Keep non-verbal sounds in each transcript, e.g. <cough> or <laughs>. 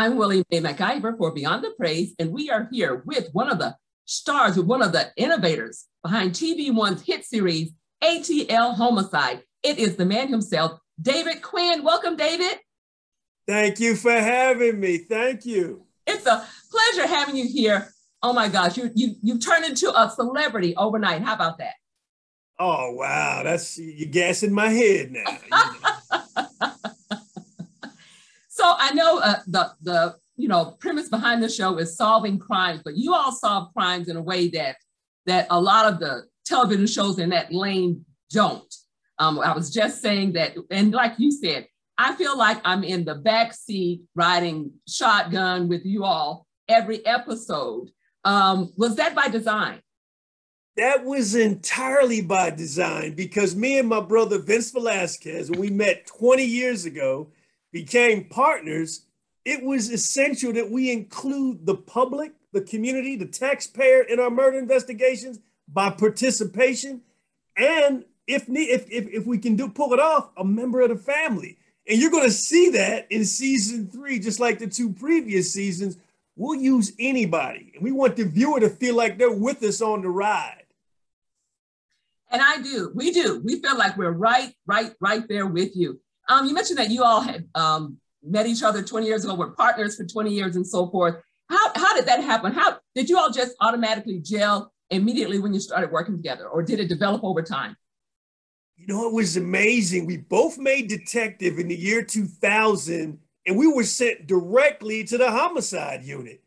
I'm Willie Mae McIver for Beyond the Praise, and we are here with one of the stars, with one of the innovators behind TV One's hit series, ATL Homicide. It is the man himself, David Quinn. Welcome, David. Thank you for having me. Thank you. It's a pleasure having you here. Oh my gosh, you you you turned into a celebrity overnight. How about that? Oh wow, that's you're gassing my head now. so <laughs> I know uh, the the you know premise behind the show is solving crimes, but you all solve crimes in a way that that a lot of the television shows in that lane don't. Um, I was just saying that, and like you said, I feel like I'm in the back seat riding shotgun with you all every episode. Um, was that by design? That was entirely by design because me and my brother Vince Velasquez, when we met 20 years ago, became partners. It was essential that we include the public, the community, the taxpayer in our murder investigations by participation, and if if if, if we can do pull it off, a member of the family. And you're going to see that in season three, just like the two previous seasons. We'll use anybody, and we want the viewer to feel like they're with us on the ride. And I do. We do. We feel like we're right, right, right there with you. Um, you mentioned that you all had um, met each other 20 years ago, were partners for 20 years, and so forth. How, how did that happen? How did you all just automatically gel immediately when you started working together, or did it develop over time? You know, it was amazing. We both made detective in the year 2000, and we were sent directly to the homicide unit.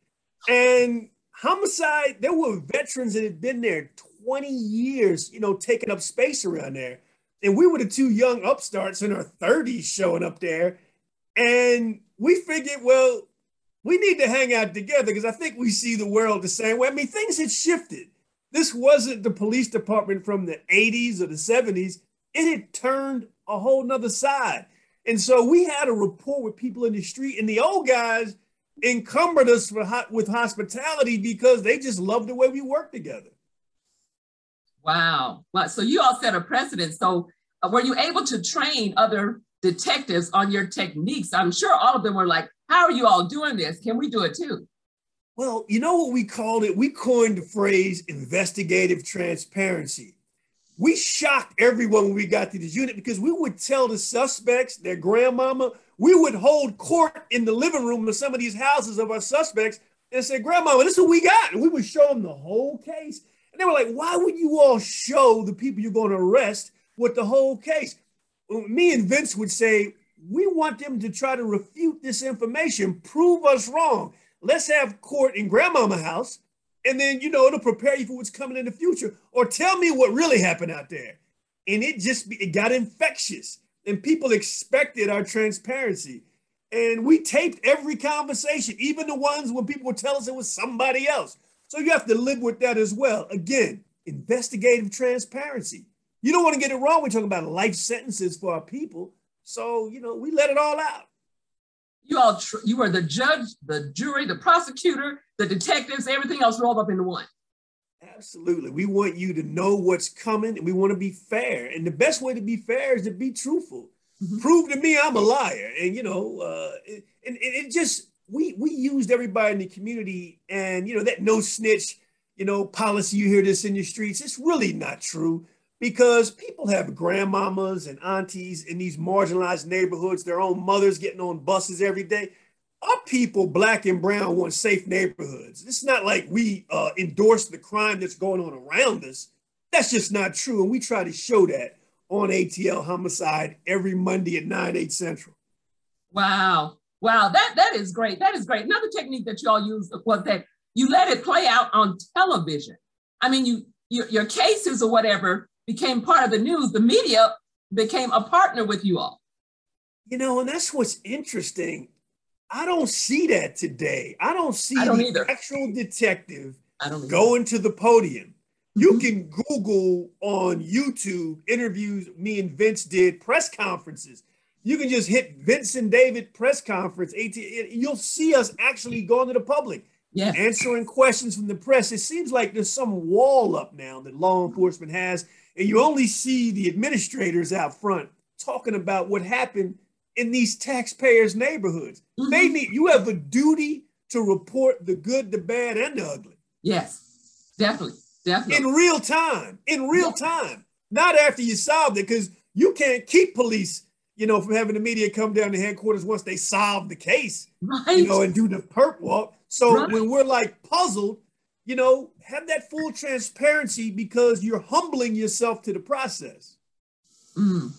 And homicide, there were veterans that had been there 20 years, you know, taking up space around there. And we were the two young upstarts in our 30s showing up there. And we figured, well, we need to hang out together because I think we see the world the same way. I mean, things had shifted. This wasn't the police department from the 80s or the 70s it had turned a whole nother side. And so we had a rapport with people in the street, and the old guys encumbered us with hospitality because they just loved the way we worked together. Wow. Well, so you all set a precedent. So uh, were you able to train other detectives on your techniques? I'm sure all of them were like, how are you all doing this? Can we do it too? Well, you know what we called it? We coined the phrase investigative transparency we shocked everyone when we got to this unit because we would tell the suspects, their grandmama, we would hold court in the living room of some of these houses of our suspects and say, Grandmama, this is what we got. And we would show them the whole case. They were like, why would you all show the people you're going to arrest with the whole case? Me and Vince would say, we want them to try to refute this information, prove us wrong. Let's have court in grandmama house and then you know it'll prepare you for what's coming in the future or tell me what really happened out there and it just it got infectious and people expected our transparency and we taped every conversation even the ones when people would tell us it was somebody else so you have to live with that as well again investigative transparency you don't want to get it wrong we're talking about life sentences for our people so you know we let it all out you all tr- you were the judge the jury the prosecutor the detectives, everything else rolled up into one. Absolutely. We want you to know what's coming and we want to be fair. And the best way to be fair is to be truthful. Mm-hmm. Prove to me I'm a liar. And, you know, uh, and, and it just, we, we used everybody in the community and, you know, that no snitch, you know, policy, you hear this in the streets. It's really not true because people have grandmamas and aunties in these marginalized neighborhoods, their own mothers getting on buses every day our people, black and brown, want safe neighborhoods. It's not like we uh, endorse the crime that's going on around us. That's just not true. And we try to show that on ATL Homicide every Monday at 9, 8 Central. Wow. Wow. That, that is great. That is great. Another technique that y'all used was that you let it play out on television. I mean, you, your, your cases or whatever became part of the news. The media became a partner with you all. You know, and that's what's interesting I don't see that today. I don't see I don't the either. actual detective I don't going to the podium. You mm-hmm. can Google on YouTube interviews me and Vince did press conferences. You can just hit Vincent David press conference. AT, you'll see us actually going to the public, yeah. answering questions from the press. It seems like there's some wall up now that law enforcement has, and you only see the administrators out front talking about what happened in these taxpayers' neighborhoods. Mm-hmm. They need you have a duty to report the good, the bad, and the ugly. Yes, definitely, definitely. In real time, in real time, not after you solved it, because you can't keep police, you know, from having the media come down to headquarters once they solve the case, right. you know, and do the perp walk. So right. when we're like puzzled, you know, have that full transparency because you're humbling yourself to the process. Mm.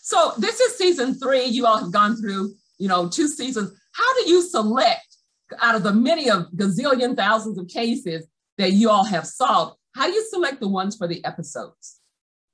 So this is season three. You all have gone through, you know, two seasons. How do you select out of the many of gazillion thousands of cases that you all have solved? How do you select the ones for the episodes?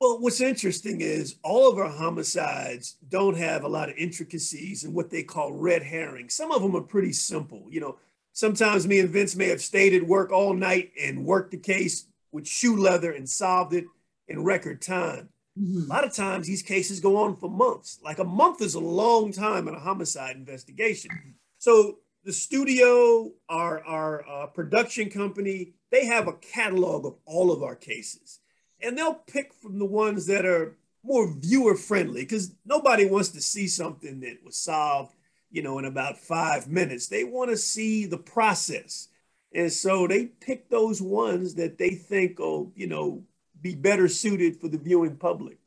Well, what's interesting is all of our homicides don't have a lot of intricacies and what they call red herring. Some of them are pretty simple. You know, sometimes me and Vince may have stayed at work all night and worked the case with shoe leather and solved it in record time. Mm-hmm. A lot of times these cases go on for months. Like a month is a long time in a homicide investigation. So the studio, our, our uh, production company, they have a catalog of all of our cases. And they'll pick from the ones that are more viewer friendly because nobody wants to see something that was solved, you know, in about five minutes. They want to see the process. And so they pick those ones that they think will, you know, be better suited for the viewing public?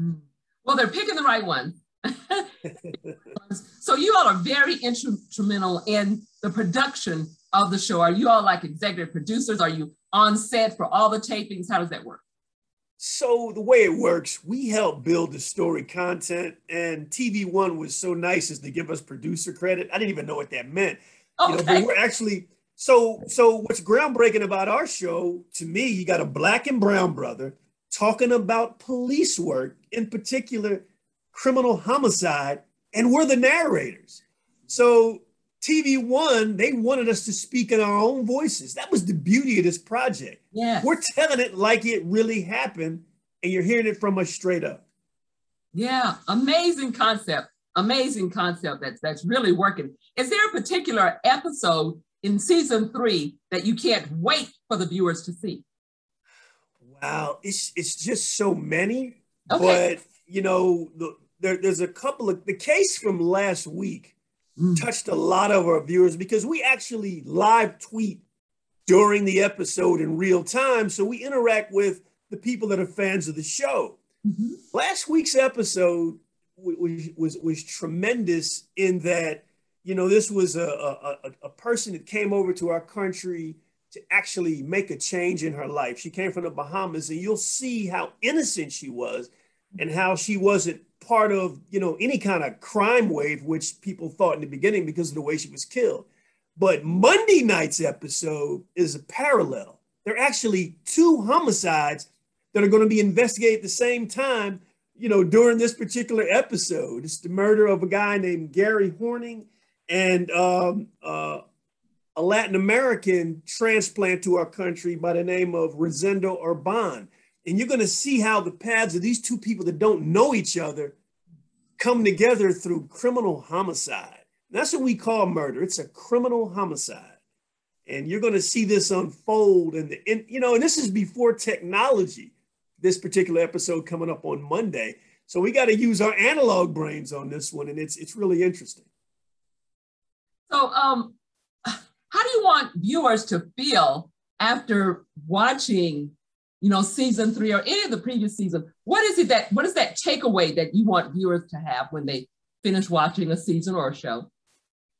Mm. Well, they're picking the right one. <laughs> <laughs> so you all are very instrumental in the production of the show. Are you all like executive producers? Are you on set for all the tapings? How does that work? So the way it works, we help build the story content, and TV One was so nice as to give us producer credit. I didn't even know what that meant. Okay. You know, but we're actually so, so what's groundbreaking about our show to me, you got a black and brown brother talking about police work, in particular criminal homicide, and we're the narrators. So, TV One, they wanted us to speak in our own voices. That was the beauty of this project. Yeah, we're telling it like it really happened, and you're hearing it from us straight up. Yeah, amazing concept. Amazing concept that's that's really working. Is there a particular episode in season three that you can't wait for the viewers to see? Wow, it's it's just so many. Okay. But you know, the, there, there's a couple of the case from last week mm. touched a lot of our viewers because we actually live tweet during the episode in real time, so we interact with the people that are fans of the show. Mm-hmm. Last week's episode was, was was tremendous in that you know, this was a, a, a, person that came over to our country to actually make a change in her life. She came from the Bahamas, and you'll see how innocent she was and how she wasn't part of, you know, any kind of crime wave, which people thought in the beginning because of the way she was killed. But Monday night's episode is a parallel. There are actually two homicides that are going to be investigated at the same time, you know, during this particular episode. It's the murder of a guy named Gary Horning and um, uh, a Latin American transplant to our country by the name of Rosendo Urban. And you're going to see how the paths of these two people that don't know each other come together through criminal homicide. That's what we call murder. It's a criminal homicide. And you're going to see this unfold. And, the, you know, and this is before technology, this particular episode coming up on Monday. So we got to use our analog brains on this one. And it's, it's really interesting. So, um, <laughs> how do you want viewers to feel after watching, you know, season three or any of the previous season? What is it that what is that takeaway that you want viewers to have when they finish watching a season or a show?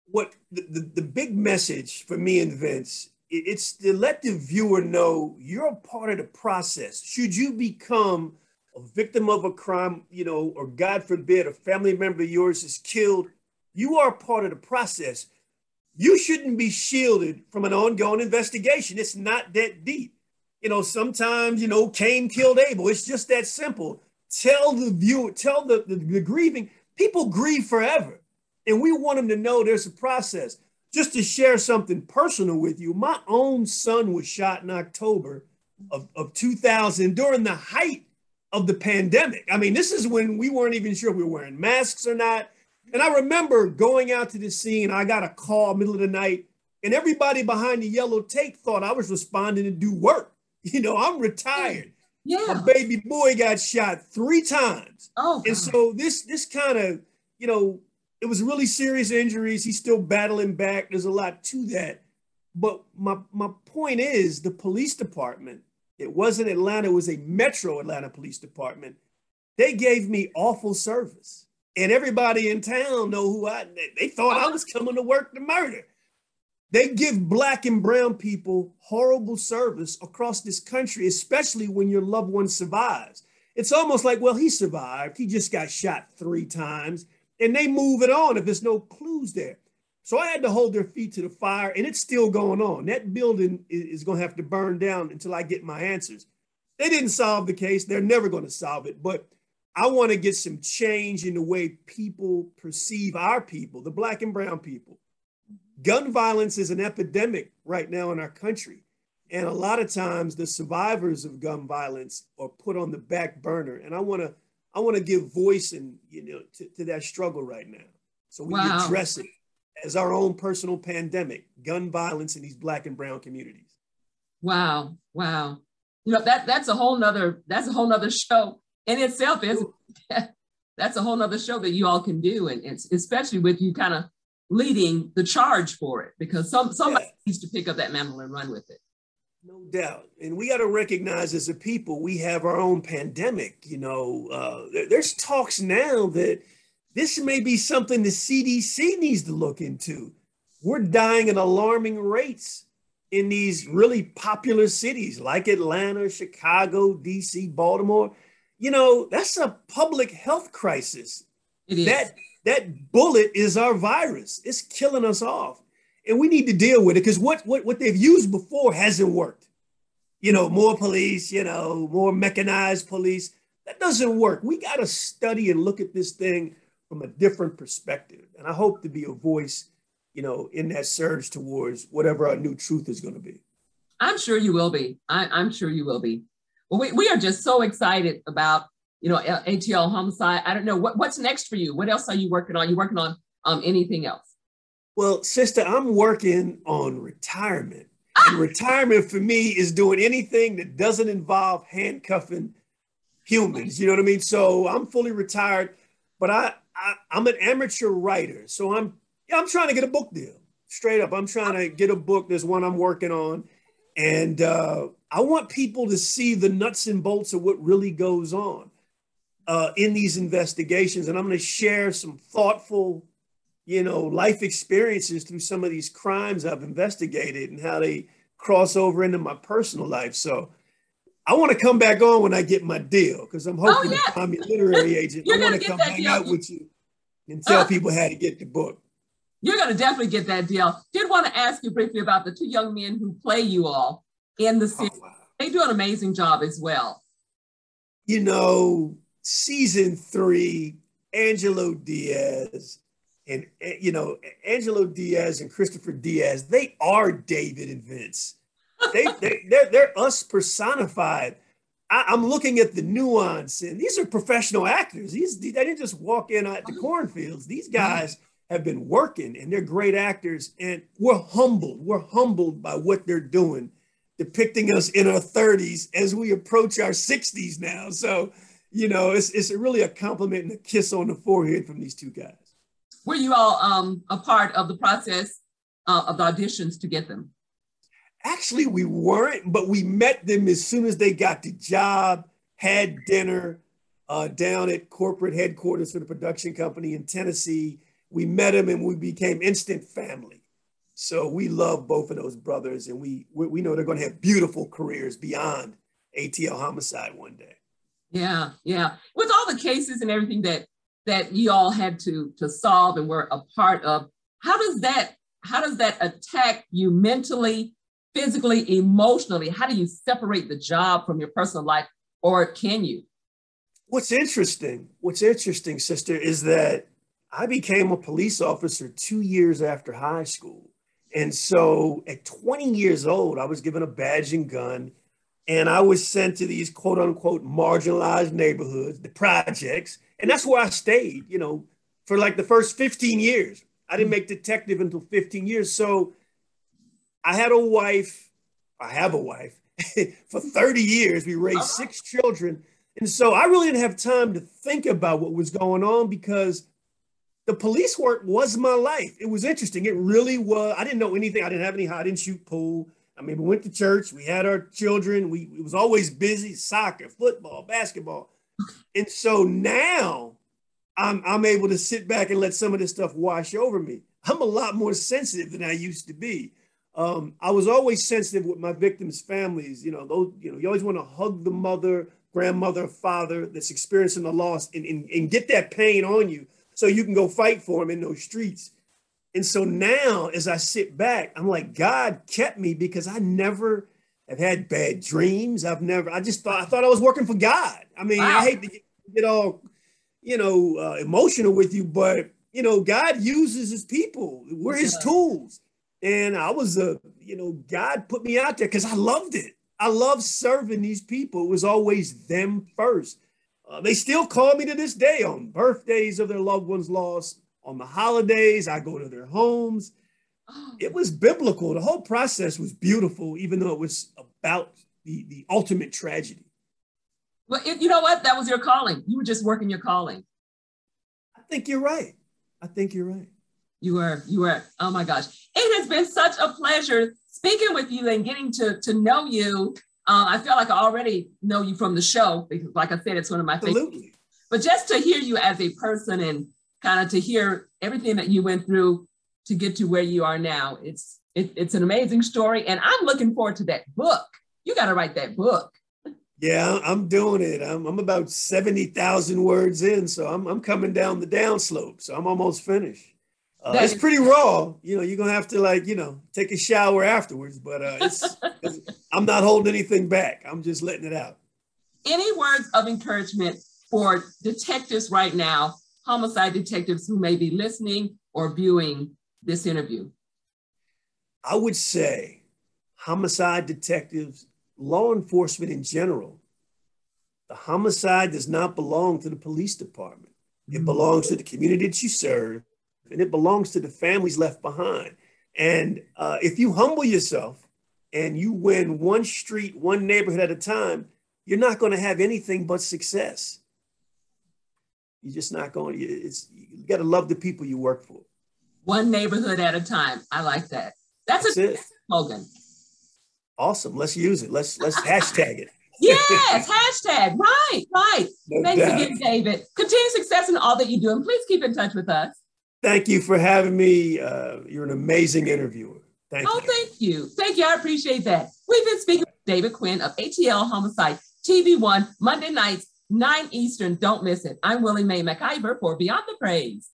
What the, the, the big message for me and Vince, it's to let the viewer know you're a part of the process. Should you become a victim of a crime, you know, or God forbid, a family member of yours is killed, you are part of the process you shouldn't be shielded from an ongoing investigation. It's not that deep. You know, sometimes, you know, Cain killed Abel. It's just that simple. Tell the viewer, tell the, the, the grieving, people grieve forever. And we want them to know there's a process. Just to share something personal with you, my own son was shot in October of, of 2000 during the height of the pandemic. I mean, this is when we weren't even sure we were wearing masks or not. And I remember going out to the scene. I got a call middle of the night, and everybody behind the yellow tape thought I was responding to do work. <laughs> You know, I'm retired. Yeah. My baby boy got shot three times. Oh. And so this this kind of you know, it was really serious injuries. He's still battling back. There's a lot to that. But my, my point is the police department, it wasn't Atlanta, it was a Metro Atlanta Police Department. They gave me awful service. And everybody in town know who I they thought I uh-huh. was coming to work to murder. They give black and brown people horrible service across this country, especially when your loved one survives. It's almost like, well, he survived. He just got shot three times and they move it on if there's no clues there. So I had to hold their feet to the fire, and it's still going on. That building is, going to have to burn down until I get my answers. They didn't solve the case. They're never going to solve it. But I want to get some change in the way people perceive our people, the black and brown people. Gun violence is an epidemic right now in our country. And a lot of times the survivors of gun violence are put on the back burner. And I want to I want to give voice and you know to, to that struggle right now. So we wow. address it as our own personal pandemic, gun violence in these black and brown communities. Wow, wow. You know, that that's a whole nother that's a whole nother <laughs> show in itself, is <laughs> that's a whole nother show that you all can do. And it's especially with you kind of leading the charge for it because some somebody yeah. needs to pick up that mantle and run with it. No doubt. And we got to recognize as a people, we have our own pandemic. You know, uh, there's talks now that this may be something the CDC needs to look into. We're dying at alarming rates in these really popular cities like Atlanta, Chicago, DC, Baltimore. You know, that's a public health crisis. It is. That, that bullet is our virus. It's killing us off and we need to deal with it because what, what what they've used before hasn't worked. You know, more police, you know, more mechanized police. That doesn't work. We got to study and look at this thing from a different perspective. And I hope to be a voice, you know, in that surge towards whatever our new truth is going to be. I'm sure you will be. I, am sure you will be. Well, we, we are just so excited about, you know, ATL homicide. I don't know what, what's next for you. What else are you working on? You working on um, anything else? Well, sister, I'm working on retirement. And retirement for me is doing anything that doesn't involve handcuffing humans. You know what I mean? So I'm fully retired, but I, I am an amateur writer. So I'm yeah, I'm trying to get a book deal. Straight up, I'm trying to get a book. There's one I'm working on, and uh, I want people to see the nuts and bolts of what really goes on uh, in these investigations. And I'm going to share some thoughtful you know, life experiences through some of these crimes I've investigated and how they cross over into my personal life. So I want to come back on when I get my deal because I'm oh, hoping oh, yeah. to find me a literary agent. <laughs> I want to come hang out with you and tell uh, people how to get the book. You're going to definitely get that deal. Did want to ask you briefly about the two young men who play you all in the oh, series. Oh, wow. They do an amazing job as well. You know, season three, Angelo Diaz, and you know Angelo Diaz and Christopher Diaz, they are David and Vince. They, they they're, they're us personified. I, am looking at the nuance, and these are professional actors. These they didn't just walk in at the cornfields. These mm-hmm. guys have been working, and they're great actors. And we're humbled. We're humbled by what they're doing, depicting us in our 30s as we approach our 60s now. So, you know, it's it's really a compliment and a kiss on the forehead from these two guys. Were you all um, a part of the process uh, of the auditions to get them? Actually, we weren't, but we met them as soon as they got the job, had dinner uh, down at corporate headquarters for the production company in Tennessee. We met them and we became instant family. So we love both of those brothers, and we we know they're going to have beautiful careers beyond ATL homicide one day. Yeah, yeah. With all the cases and everything that that you all had to to solve and were a part of how does that how does that attack you mentally physically emotionally? How do you separate the job from your personal life or can you? What's interesting what's interesting sister is that i became a police officer two years after high school. And so at 20 years old i was given a badge and gun and i was sent to these quote unquote marginalized neighborhoods the projects and that's where I stayed, you know, for like the first 15 years. I didn't make detective until 15 years. So I had a wife, I have a wife. <laughs> for 30 years, we raised six children. And so I really didn't have time to think about what was going on because the police work was my life. It was interesting. It really was. I didn't know anything. I didn't have any hide and shoot pool. I mean, we went to church. We had our children. We it was always busy: soccer, football, basketball. And so now, I'm I'm able to sit back and let some of this stuff wash over me. I'm a lot more sensitive than I used to be. Um, I was always sensitive with my victims' families. You know, those. You know, you always want to hug the mother, grandmother, father that's experiencing the loss, and, and, and get that pain on you, so you can go fight for them in those streets. And so now, as I sit back, I'm like, God kept me because I never have had bad dreams. I've never, I just thought, I thought I was working for God. I mean, wow. I hate to get, get all, you know, uh, emotional with you, but, you know, God uses his people. We're his yeah. tools. And I was a, you know, God put me out there because I loved it. I love serving these people. It was always them first. Uh, they still call me to this day on birthdays of their loved ones lost, on the holidays. I go to their homes. Oh. <gasps> It was biblical. The whole process was beautiful, even though it was about the, the ultimate tragedy. Well, it, you know what? That was your calling. You were just working your calling. I think you're right. I think you're right. You were, you were, oh my gosh. It has been such a pleasure speaking with you and getting to, to know you. Uh, I feel like I already know you from the show because, like I said, it's one of my Absolutely. favorites. But just to hear you as a person and kind of to hear everything that you went through to get to where you are now. It's it, it's an amazing story, and I'm looking forward to that book. You got to write that book. Yeah, I'm doing it. I'm, I'm about 70,000 words in, so I'm, I'm coming down the downslope. So I'm almost finished. Uh, it's is- pretty raw. You know, you're going to have to like, you know, take a shower afterwards, but uh, it's, <laughs> it's, I'm not holding anything back. I'm just letting it out. Any words of encouragement for detectives right now homicide detectives who may be listening or viewing this interview? I would say homicide detectives, law enforcement in general, the homicide does not belong to the police department. It belongs to the community that you serve, and it belongs to the families left behind. And uh, if you humble yourself and you win one street, one neighborhood at a time, you're not going to have anything but success. You're just not going. It's you got to love the people you work for. One neighborhood at a time. I like that. That's, That's a it. slogan. Awesome. Let's use it. Let's let's hashtag it. <laughs> yes, hashtag. Right, right. No Thanks doubt. again, David. Continue success in all that you do, and please keep in touch with us. Thank you for having me. Uh, you're an amazing interviewer. Thank oh, you. thank you. Thank you. I appreciate that. We've been speaking with David Quinn of ATL Homicide TV One Monday nights 9 Eastern. Don't miss it. I'm Willie Mae McIver for Beyond the Praise.